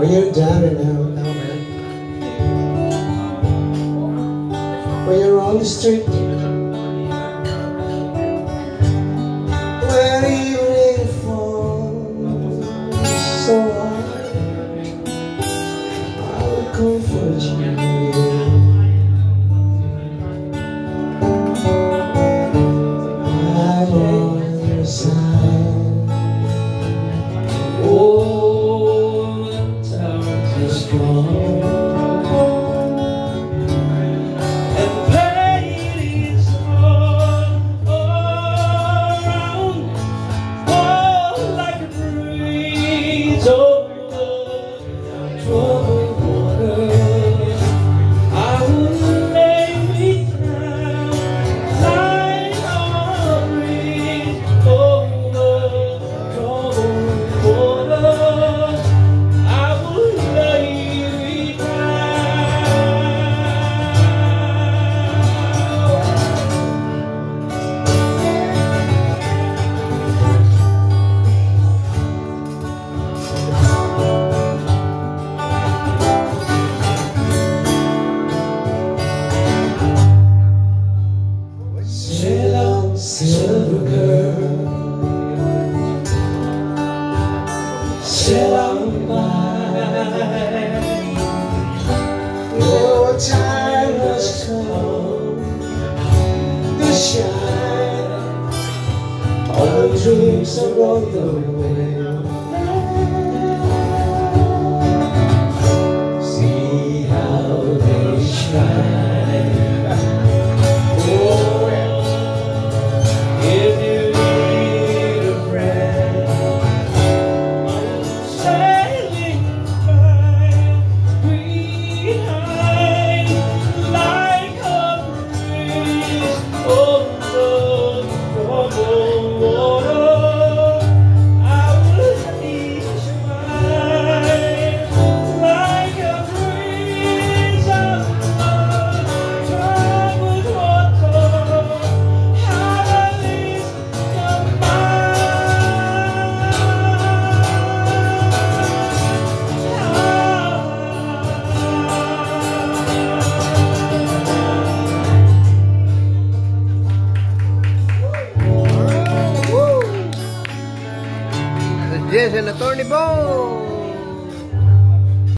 We're down and out now, man. When you're on the street, when evening falls so hard, I'll comfort you. the gone. dreams are on the way. Yes, and Attorney Bo!